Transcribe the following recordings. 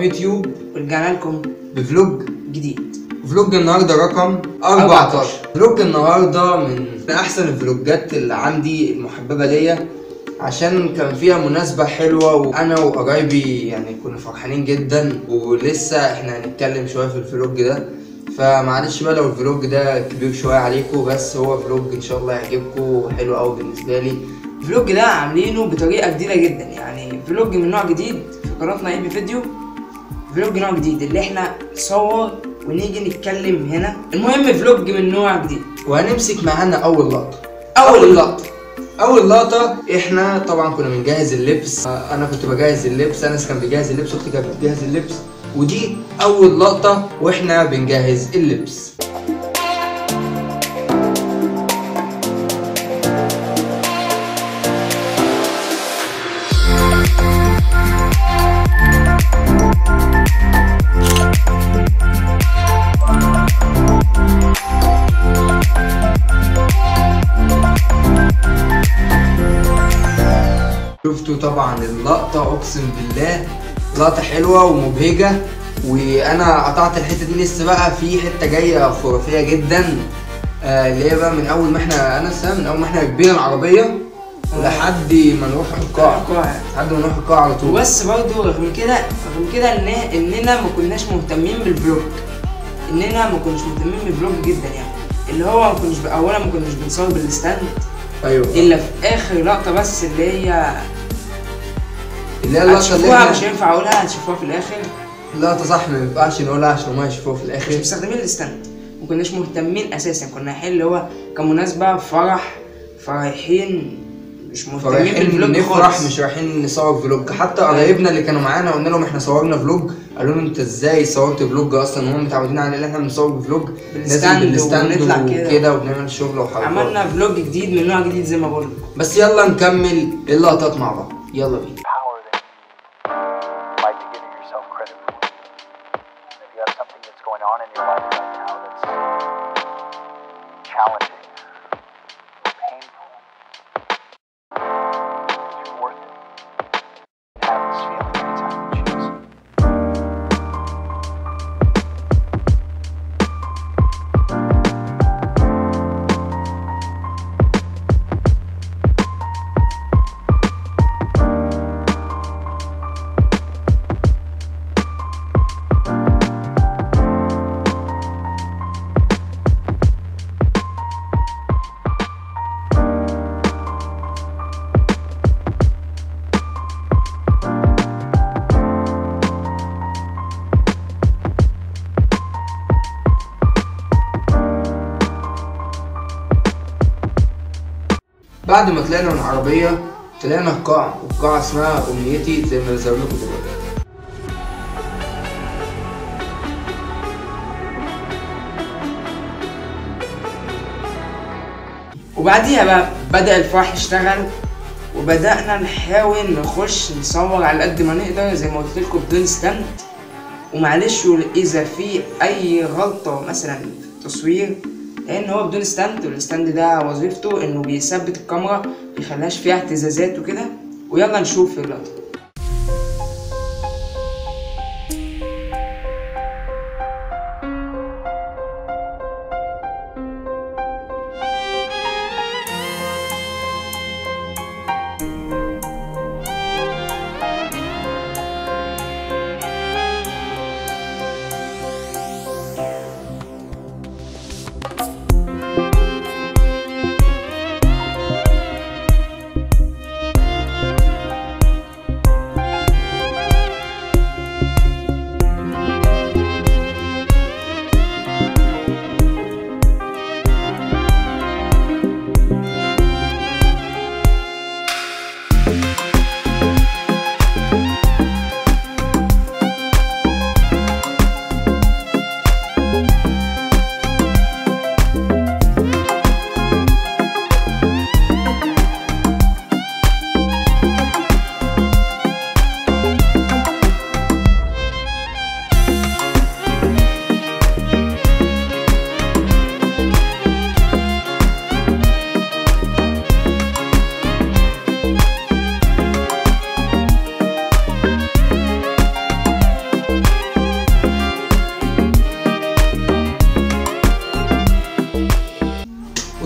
welcome YouTube ورجعنا لكم ب vlog جديد. vlog النهارده رقم 14 vlog النهارده من أحسن الفلوجات اللي عندي المحببة ليا عشان كان فيها مناسبة حلوة وأنا وقرايبي يعني كنا فرحانين جدا ولسه إحنا هنتكلم شوية في ال vlog ده. فمعلش بقى لو ال vlog ده كبير شوية عليكم بس هو vlog إن شاء الله يعجبكم وحلو أوي بالنسبة لي. ال vlog ده عاملينه بطريقة جديدة جدا يعني vlog من نوع جديد. في قناتنا إيه فيديو فلوج نوع جديد اللي إحنا نصور ونيجي نتكلم هنا. المهم فلوج من نوع جديد. وهنمسك معانا أول لقطة. أول لقطة. أول لقطة إحنا طبعا كنا بنجهز اللبس. أنا كنت بجهز اللبس أنس كان بيجهز اللبس أختي كانت بتجهز اللبس. ودي أول لقطة وإحنا بنجهز اللبس. أقسم بالله لقطة حلوة ومبهجة وأنا قطعت الحتة دي لسه بقى في حتة جاية خرافية جدا. آه، اللي هي بقى من أول ما إحنا أنا من أول ما إحنا ركبنا العربية لحد ما نروح القاعة. لحد ما نروح القاعة على طول. وبس برضه رغم كده رغم كده إن إننا ما كناش مهتمين بال vlog إننا ما كناش مهتمين بال vlog جدا يعني. اللي هو ما كناش اولا ما كناش بنصور بال stand. أيوه. إلا في آخر لقطة بس اللي هي اللي هي اللقطة اللي هتشوفوها مش هينفع أقولها هتشوفوها في الآخر. لقطة صح ما ينفعش نقولها عشان ما يشوفوها في مش الآخر مستخدمين ال stand ما كناش مهتمين أساسا. كنا رايحين اللي هو كمناسبة فرح فرايحين مش مهتمين بال vlog نفرح مش رايحين نصور vlog. حتى قرايبنا اللي كانوا معانا قلنا لهم إحنا صورنا vlog. قالوا لنا أنت إزاي صورت vlog أصلا؟ هم متعودين على إن إحنا بنصور ب vlog بالستاند ونطلع كده. وبنعمل شغل وحركات. عملنا فلوج جديد من نوع جديد زي ما بقول بس يلا نكمل اللقطات مع بعض؟ يلا بينا. talent. بعد ما طلعنا من العربية طلعنا القاعة والقاعة اسمها أمنيتي زي ما بظهر لكم دلوقتي وبعديها بقى بدأ الفرح يشتغل وبدأنا نحاول نخش نصور على قد ما نقدر زي ما قلت لكم بدون ستاند. ومعلش إذا في أي غلطة مثلا في التصوير لأن هو بدون stand وال stand ده وظيفته إنه بيثبت الكاميرا بيخليهاش فيها اهتزازات وكده. ويلا نشوف اللقطة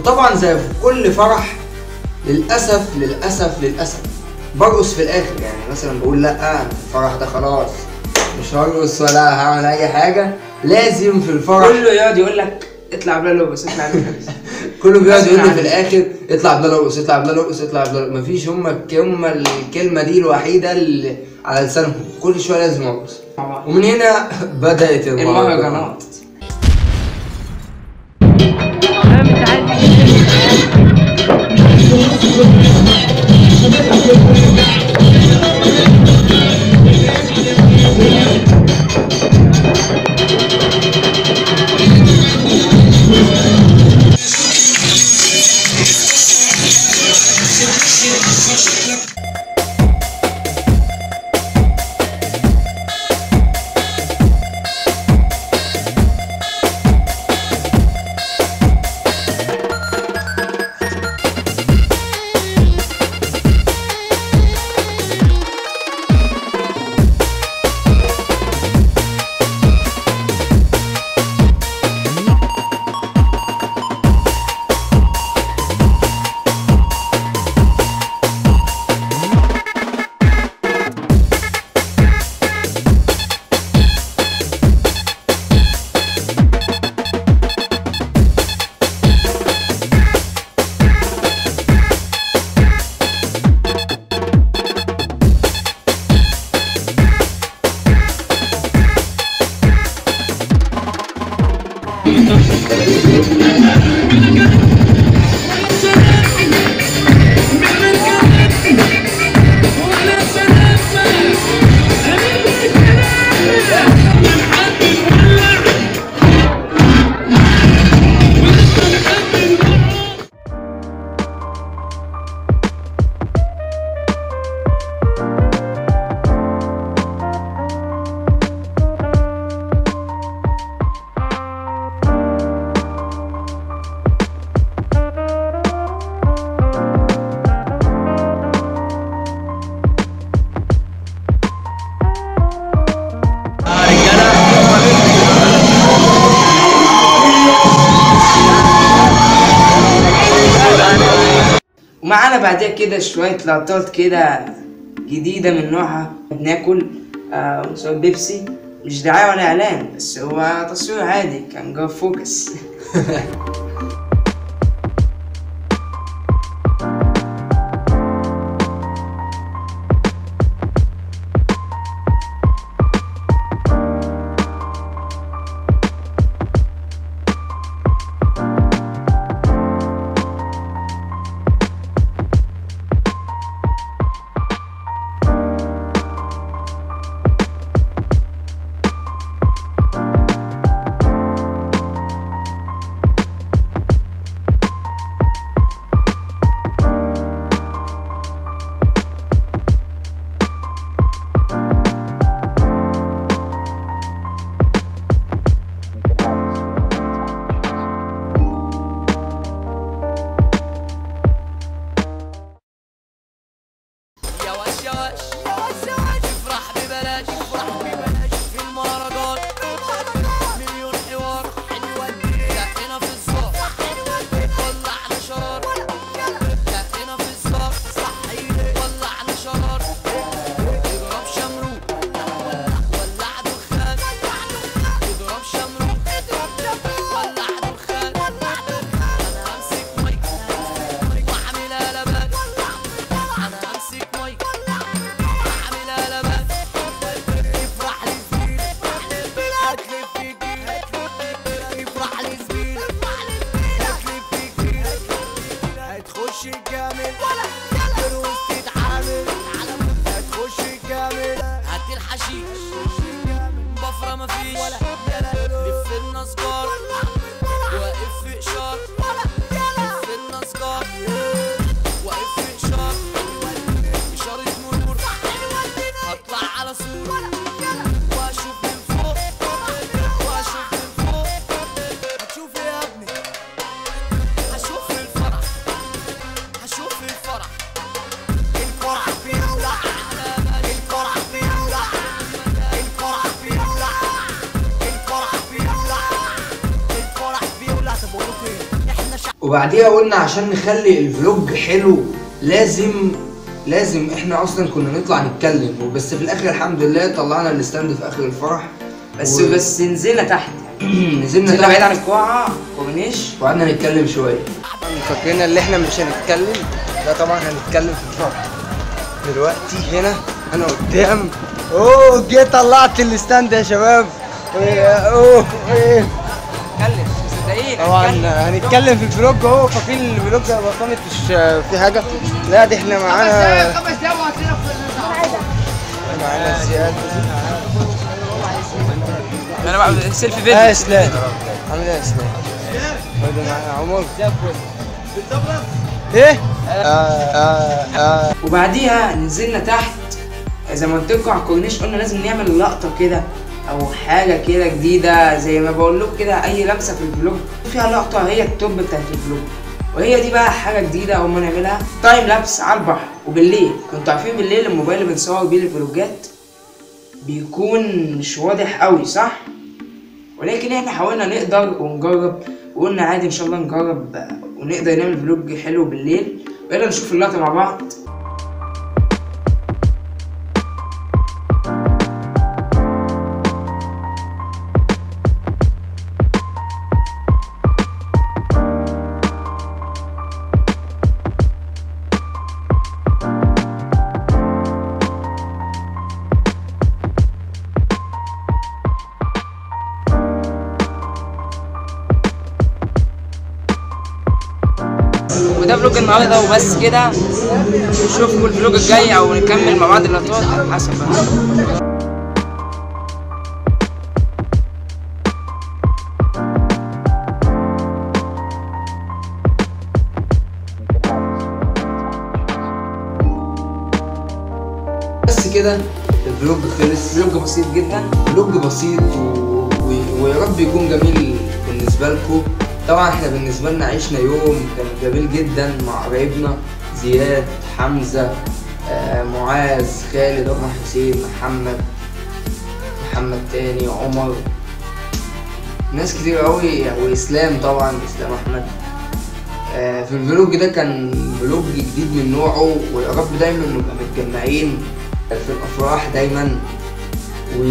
وطبعا زي في كل فرح للأسف للأسف للأسف. برقص في الآخر يعني مثلا بقول لأ الفرح ده خلاص. مش هرقص ولا هعمل أي حاجة. لازم في الفرح. كله يقعد يقول لك اطلع بلا لبس اطلع بلا كله بيقعد يقول لي في الآخر اطلع بلا رقص اطلع بلا رقص اطلع بلا مفيش هما الكلمة الكلمة دي الوحيدة اللي على لسانهم. كل شوية لازم أرقص. بعض. ومن هنا بدأت المهرجانات. ومعانا بعدها كده شوية لقطات كده جديدة من نوعها. بناكل آه مسوي بيبسي. مش دعاية ولا إعلان بس هو تصوير عادي كان جوه فوكس. وبعديها قلنا عشان نخلي ال vlog حلو لازم لازم إحنا أصلا كنا نطلع نتكلم بس في الآخر الحمد لله طلعنا ال stand في آخر الفرح. بس و- بس نزلنا تحت. نزلنا نزلنا بعيد تحت عن القاعة كورنيش. وقعدنا نتكلم شوية. فاكرين اللي إحنا مش هنتكلم؟ لا طبعا هنتكلم في الفرح. دلوقتي هنا أنا قدام. أوه جيت طلعت ال stand يا شباب. أوه إيه. مصدقين طبعا نتكلم. هنتكلم في ال vlog أهو فاكرين ال vlog ده بطلت مش في حاجة. لا دي إحنا معانا معانا زياد. أنا بقى سيلفي آه فيديو إسلام. عامل إيه يا إسلام؟ برضه معانا عمر. إيه؟ آه آه آه. وبعديها نزلنا تحت. زي ما قلت لكم على الكورنيش قلنا لازم نعمل لقطة كده. أو حاجة كده جديدة زي ما بقول لكم كده أي لمسة في ال vlog فيها لقطة هي ال top بتاعت ال vlog وهي دي بقى حاجة جديدة أول ما نعملها. time lapse على البحر وبالليل. كنتوا عارفين بالليل الموبايل اللي بنصور بيه الفلوجات بيكون مش واضح قوي صح؟ ولكن إحنا حاولنا نقدر ونجرب وقلنا عادي إن شاء الله نجرب ونقدر نعمل vlog حلو بالليل. يلا نشوف اللقطة مع بعض. النهارده وبس كده. نشوفكم ال vlog الجاي أو نكمل مع بعض اللقطات على حسب. بقى بس كده ال vlog خلص. vlog بسيط جدا. vlog بسيط و... و... ويا رب يكون جميل بالنسبة لكم. طبعا إحنا بالنسبة لنا عشنا يوم كان جميل جدا مع قرايبنا زياد حمزة آه معاذ خالد عمر حسين محمد محمد تاني عمر. ناس كتير قوي واسلام طبعا إسلام أحمد. آه، في الفلوج ده كان فلوج جديد من نوعه ويا رب دايما نبقى متجمعين في الأفراح دايما. و...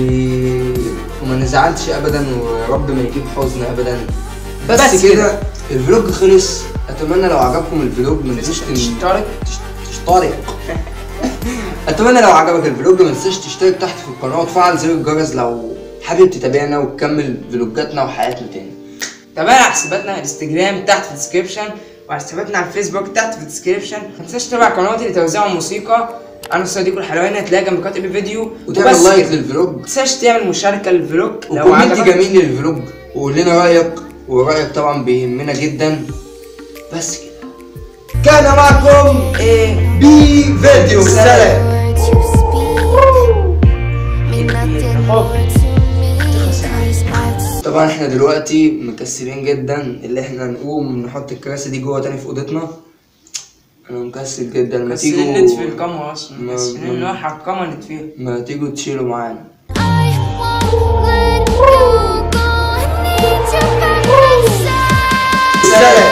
وما نزعلش ابدا ويا رب ما يجيب حزن ابدا. بس, بس كده. كده. ال vlog خلص. أتمنى لو عجبكم ال vlog ما تنسوش تن- اشترك تشترك أتمنى لو عجبك ال vlog ما تنساش تشترك تحت في القناة وتفعل زر الجرس لو حابب تتابعنا وتكمل فلوجاتنا وحياتنا تاني. تابعنا على حساباتنا الانستجرام تحت في ال description وعلى حساباتنا على الفيسبوك تحت في ال description ما تنساش تتابع قناتي لتوزيع الموسيقى أنا صديق الحلواني. هتلاقيها جنب كاتب الفيديو. وتعمل like. لل vlog. ما تنساش تعمل مشاركة للفلوج لو عجبك. جميل لل vlog. وقول لنا رأيك. ورأيك طبعا بيهمنا جدا. بس كده. كان معكم بي فيديو سلام. طبعا إحنا دلوقتي مكسلين جدا اللي إحنا نقوم نحط الكراسي دي جوه تاني في أوضتنا. أنا مكسل جدا. ما تيجوا في الكاميرا أصلا. ما- نروح على الكاميرا ما تيجوا تشيلوا معانا. Jerusalem.